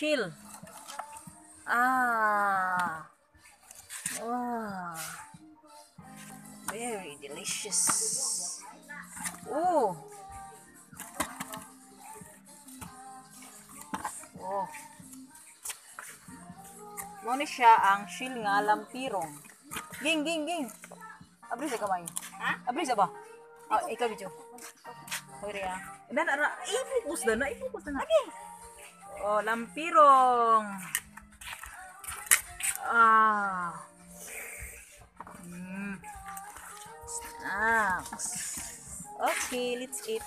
shield. Ah. Wow. Very delicious. Oh. Oh. Mo ni siya ang shield nga lampirong. Ging, ging, ging. Abri sa kamay. Ha? Abri sa ba? Oh, ikaw video. Sorry ah. Na na, i-focus na na, i-focus na na. Oh, lampirong. Ah. Mm. Snacks. Okay, let's eat.